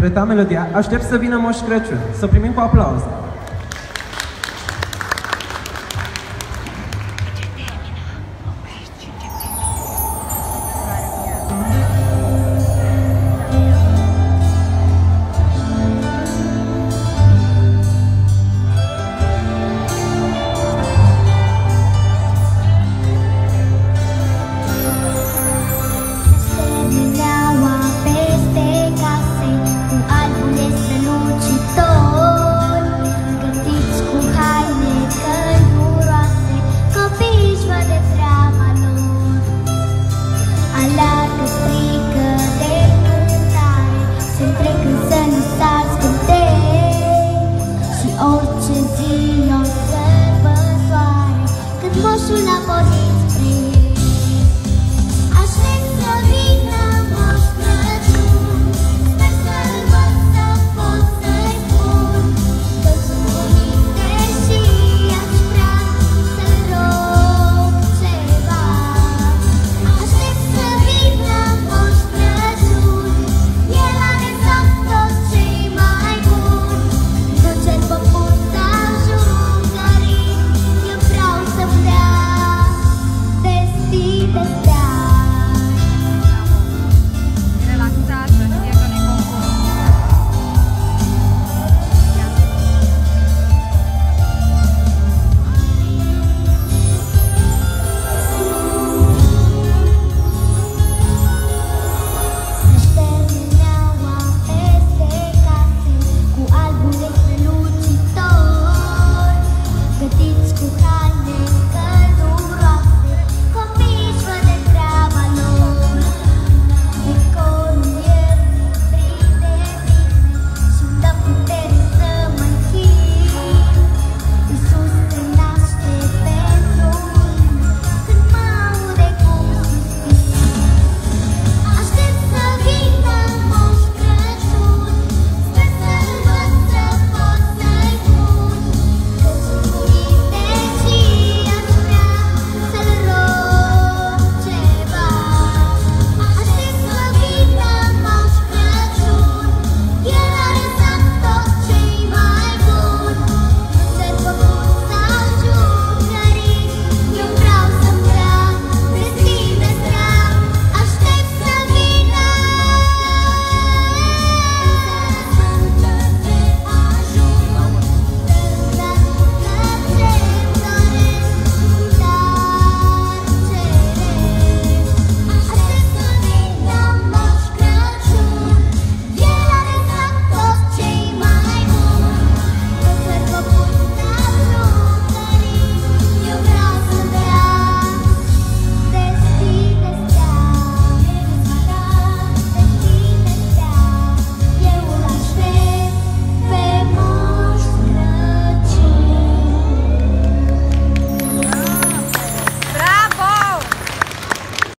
Preta melodia, aștept să vină Moș Crăciun. Să primim cu aplauze. Se întrec însă nu s-ar Și orice zi o sărbătoare Când moșul a pornit Thank you.